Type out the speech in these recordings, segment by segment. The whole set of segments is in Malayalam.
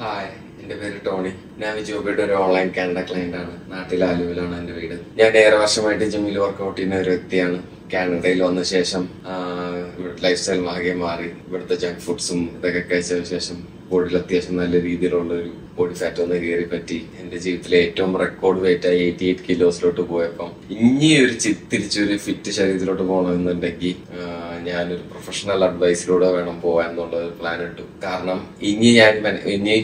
ഹായ് എന്റെ പേര് ടോണി. ഞാൻ വിജോബിയുടെ ഒരു ഓൺലൈൻ കാനഡ ക്ലയന്റ് ആണ്. നാട്ടിൽ ആലുവിലാണ് എന്റെ വീട്. ഞാൻ ഏറെ വർഷമായിട്ട് ജിമ്മിൽ വർക്കൗട്ട് ചെയ്യുന്ന ഒരു വ്യക്തിയാണ്. കാനഡയിൽ വന്ന ശേഷം ലൈഫ് സ്റ്റൈൽ ആകെ മാറി. ഇവിടുത്തെ ജങ്ക് ഫുഡ്സും ഇതൊക്കെ കഴിച്ചതിന് ശേഷം ബോഡിയിൽ അത്യാവശ്യം നല്ല രീതിയിലുള്ള ഒരു ബോഡി ഫാറ്റ് ഒന്ന് കയറി പറ്റി എന്റെ ജീവിതത്തിലെ ഏറ്റവും റെക്കോർഡ് വെയിറ്റ് ആയി എയ്റ്റി എയ്റ്റ് കിലോസിലോട്ട് പോയപ്പം ഇനി ഒരു തിരിച്ചൊരു ഫിറ്റ് ശരീരത്തിലോട്ട് പോകണമെന്നുണ്ടെങ്കിൽ ഞാനൊരു പ്രൊഫഷണൽ അഡ്വൈസിലൂടെ വേണം പോകാൻ എന്നുള്ള ഒരു പ്ലാൻ ഇട്ടു. കാരണം ഇനി ഞാൻ ഇനി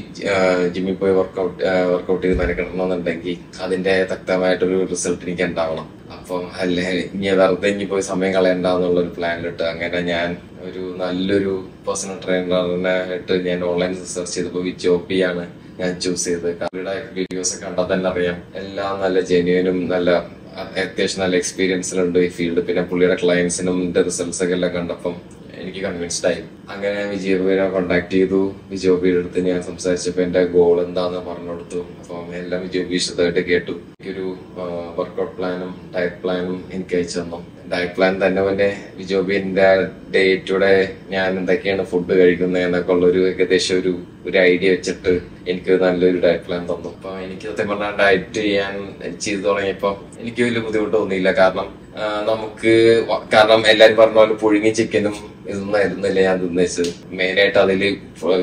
ജിമ്മിൽ പോയി വർക്കൗട്ട് വർക്കൗട്ട് ചെയ്ത് മെനക്കെടണമെന്നുണ്ടെങ്കിൽ അതിന്റെ തക്തമായിട്ടൊരു റിസൾട്ട് എനിക്ക് ഉണ്ടാവണം. അപ്പം അല്ലേ ഇനി വെറുതെ ഇനി പോയി സമയം കളയണ്ട ഒരു പ്ലാനിലിട്ട് അങ്ങനെ ഞാൻ ഒരു നല്ലൊരു പേഴ്സണൽ ട്രെയിനറിനെ ഇട്ട് ഞാൻ ഓൺലൈൻ സെർച്ച് ചെയ്തപ്പോൾ വിജോപ്പിയാണ് ഞാൻ ചൂസ് ചെയ്തത്. അവരുടെ വീഡിയോസ് കണ്ടാൽ തന്നെ അറിയാം. എല്ലാം നല്ല ജെന്യൂനും നല്ല അത്യാവശ്യം നല്ല എക്സ്പീരിയൻസിലുണ്ട് ഈ ഫീൽഡ് പിന്നെ പുള്ളിയുടെ ക്ലയൻസിനും റിസൾട്ട്സ് ഒക്കെ എല്ലാം കണ്ടപ്പം എനിക്ക് കൺവിൻസ്ഡ് ആയി. അങ്ങനെ ഞാൻ വിജയബിനെ കോണ്ടാക്ട് ചെയ്തു. വിജയോബിയുടെ അടുത്ത് ഞാൻ സംസാരിച്ചപ്പോൾ എന്റെ ഗോൾ എന്താന്ന് പറഞ്ഞു കൊടുത്തു അപ്പം എല്ലാം വിജയോബി വിശദമായിട്ട് കേട്ടു. എനിക്കൊരു വർക്കൗട്ട് പ്ലാനും ഡയറ്റ് പ്ലാനും എനിക്ക് അയച്ചു തന്നു. ഡയറ്റ് പ്ലാൻ തന്നെ പോലെ വിജോബിന്റെ ഡേ ടുഡേ ഞാൻ എന്തൊക്കെയാണ് ഫുഡ് കഴിക്കുന്നത് എന്നൊക്കെ ഉള്ള ഒരു ഏകദേശം ഒരു ഒരു ഐഡിയ വെച്ചിട്ട് എനിക്ക് നല്ലൊരു ഡയറ്റ് പ്ലാൻ തന്നു. അപ്പൊ എനിക്ക് സത്യം പറഞ്ഞാൽ ഡയറ്റ് ചെയ്യാൻ ചെയ്തു തുടങ്ങിയപ്പോ എനിക്ക് വലിയ ബുദ്ധിമുട്ട് തോന്നിയില്ല. കാരണം നമുക്ക് കാരണം എല്ലാരും പറഞ്ഞ പോലെ പുഴുങ്ങി ചിക്കനും ഇതൊന്നും ആയിരുന്നില്ല ഞാൻ തിന്നേച്ചത്. മെയിൻ ആയിട്ട് അതിൽ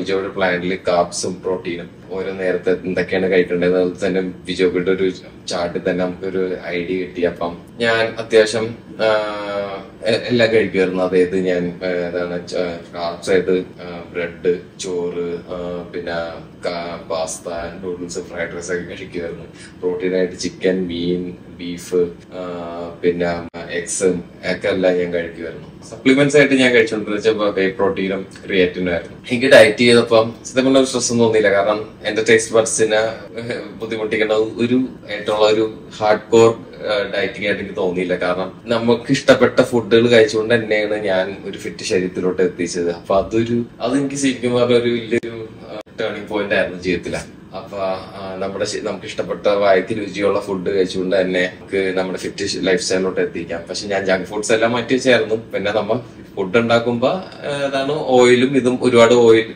വിജോയുടെ പ്ലാനിൽ കാപ്സും പ്രോട്ടീനും ഓരോ നേരത്തെ എന്തൊക്കെയാണ് കഴിക്കേണ്ടത്? അതുപോലെ തന്നെ വിജോബിയുടെ ഒരു ചാർട്ടിൽ തന്നെ നമുക്കൊരു ഐഡിയ കിട്ടി. അപ്പം ഞാൻ അത്യാവശ്യം എല്ലാം കഴിക്കുമായിരുന്നു. അതായത് ഞാൻ എന്താണ് കാർബ്സ് ആയിട്ട് ബ്രെഡ് ചോറ് പിന്നെ പാസ്ത നൂഡിൽസ് ഫ്രൈഡ് റൈസ് ഒക്കെ കഴിക്കുമായിരുന്നു. പ്രോട്ടീൻ ആയിട്ട് ചിക്കൻ മീൻ ബീഫ് പിന്നെ എഗ്സ് ഒക്കെ എല്ലാം ഞാൻ കഴിക്കുമായിരുന്നു. സപ്ലിമെന്റ്സ് ആയിട്ട് ഞാൻ കഴിച്ചുകൊണ്ടിരുന്ന വേ പ്രോട്ടീനും ക്രിയേറ്റിനും ആയിരുന്നു. എനിക്ക് ഡയറ്റ് ചെയ്തപ്പം സത്യം പറഞ്ഞ സ്ട്രെസ് തോന്നിയില്ല. കാരണം എന്റെ ടേസ്റ്റ് ബഡ്സിനെ ബുദ്ധിമുട്ടിക്കേണ്ട ഒരു ആയിട്ടുള്ള ഒരു ഹാർഡ് കോർ ഡയറ്റിംഗ് ആയിട്ട് എനിക്ക് തോന്നിയില്ല. കാരണം നമുക്ക് ഇഷ്ടപ്പെട്ട ഫുഡുകൾ കഴിച്ചുകൊണ്ട് തന്നെയാണ് ഞാൻ ഒരു ഫിറ്റ് ശരീരത്തിലോട്ട് എത്തിച്ചത്. അപ്പൊ അതൊരു അതെനിക്ക് ശരിക്കും പറഞ്ഞ ഒരു വലിയൊരു ടേണിംഗ് പോയിന്റ് ആയിരുന്നു ജീവിതത്തിൽ. അപ്പൊ നമ്മുടെ നമുക്ക് ഇഷ്ടപ്പെട്ട വായത്തിൽ രുചിയുള്ള ഫുഡ് കഴിച്ചുകൊണ്ട് തന്നെ നമുക്ക് നമ്മുടെ ഫിറ്റ് ലൈഫ് സ്റ്റൈലിലോട്ട് എത്തിക്കാം. പക്ഷെ ഞാൻ ജങ്ക് ഫുഡ്സ് എല്ലാം മാറ്റി ചേർന്നു പിന്നെ നമ്മൾ ഫുഡ് ഉണ്ടാക്കുമ്പോ ഏതാണ് ഓയിലും ഇതും ഒരുപാട് ഓയിൽ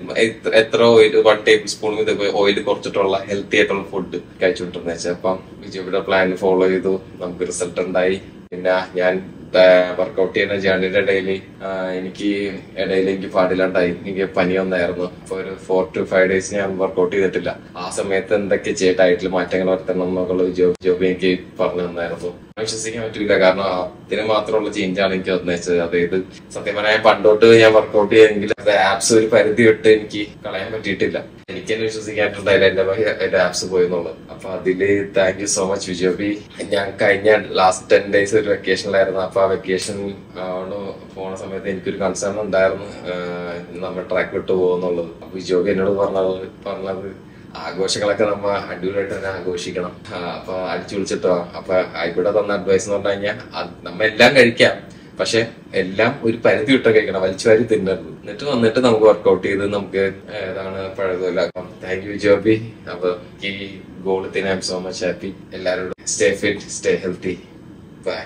എത്ര ഓയിൽ വൺ ടേബിൾ സ്പൂണും ഇത് ഓയിൽ കുറച്ചിട്ടുള്ള ഹെൽത്തി ആയിട്ടുള്ള ഫുഡ് കഴിച്ചുകൊണ്ടിരുന്ന വെച്ചാൽ പ്ലാൻ ഫോളോ ചെയ്തു. നമുക്ക് റിസൾട്ട് ഉണ്ടായി പിന്നെ ഞാൻ വർക്കൗട്ട് ചെയ്യുന്ന ജേണിയുടെ ഇടയിൽ എനിക്ക് ഇടയിൽ എനിക്ക് പാടില്ലാണ്ടായി. എനിക്ക് പനി വന്നായിരുന്നു അപ്പൊ ഒരു ഫോർ ടു ഫൈവ് ഡേയ്സ് ഞാൻ വർക്കൗട്ട് ചെയ്തിട്ടില്ല. ആ സമയത്ത് എന്തൊക്കെ ചെയ്യ ഡയറ്റിൽ മാറ്റങ്ങൾ വരുത്തണം എന്നുള്ള ജോബ് ജോബ് എനിക്ക് പറഞ്ഞു തന്നായിരുന്നു. വിശ്വസിക്കാൻ പറ്റില്ല കാരണം അതിന് മാത്രമുള്ള ചേഞ്ച് ആണ് എനിക്ക് വന്നേച്ചത്. അതായത് സത്യം പറഞ്ഞാൽ പണ്ടോട്ട് ഞാൻ വർക്ക്ഔട്ട് ചെയ്തെങ്കിൽ അത് ആപ്സ് ഒരു പരിധി വിട്ട് എനിക്ക് കളയാൻ പറ്റിയിട്ടില്ല. എനിക്ക് തന്നെ വിശ്വസിക്കാനുണ്ടായില്ല എന്റെ എന്റെ ആപ്സ് പോയെന്നുള്ളത് അപ്പൊ അതിൽ thank you so much Vijobi ഞാൻ കഴിഞ്ഞ ലാസ്റ്റ് ടെൻ ഡേയ്സ് ഒരു വെക്കേഷനിലായിരുന്നു അപ്പൊ ആ വെക്കേഷൻ പോണ സമയത്ത് എനിക്കൊരു കൺസേൺ ഉണ്ടായിരുന്നു. നമ്മൾ ട്രാക്ക് വിട്ടു പോകുന്നുള്ളത് അപ്പൊ വിജോബി എന്നോട് പറഞ്ഞത് പറഞ്ഞത് ആഘോഷങ്ങളൊക്കെ നമ്മ അടിപൊളിയായിട്ട് തന്നെ ആഘോഷിക്കണം. അപ്പൊ അടിച്ചു വിളിച്ചിട്ടോ അപ്പൊ ഇവിടെ തന്ന അഡ്വൈസ് എന്ന് പറഞ്ഞു കഴിഞ്ഞാൽ നമ്മ എല്ലാം കഴിക്കാം. പക്ഷെ എല്ലാം ഒരു പരിധി വിട്ട കഴിക്കണം. വലിച്ചു വാരി തിന്നരുത്. എന്നിട്ട് വന്നിട്ട് നമുക്ക് വർക്കൗട്ട് ചെയ്ത് നമുക്ക് ഏതാണ് പഴയതുമില്ലാക്കാം താങ്ക് യു ജോബി. അപ്പൊ ഈ ഗോളത്തിന് I am so much happy എല്ലാവരോടും stay fit stay healthy bye